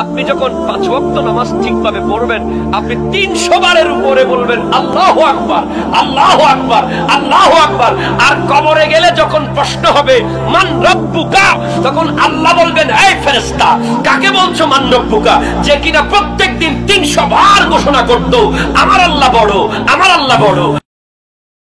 আপনি যখন পাঁচ ওয়াক্ত নামাজ ঠিকভাবে পড়বেন, আপনি তিনশো বারের উপরে বলবেন, আল্লাহ আকবার আল্লাহ আকবার আল্লাহ আকবার। আর কবরে গেলে যখন প্রশ্ন হবে, মান রব্বুকা? তখন আল্লাহ বলবেন, এই ফেরেস্তা কাকে বলছো মান রব্বুকা? যে কিনা প্রত্যেক দিন তিনশো বার ঘোষণা করতো, আমার আল্লাহ বড়, আমার আল্লাহ বড়।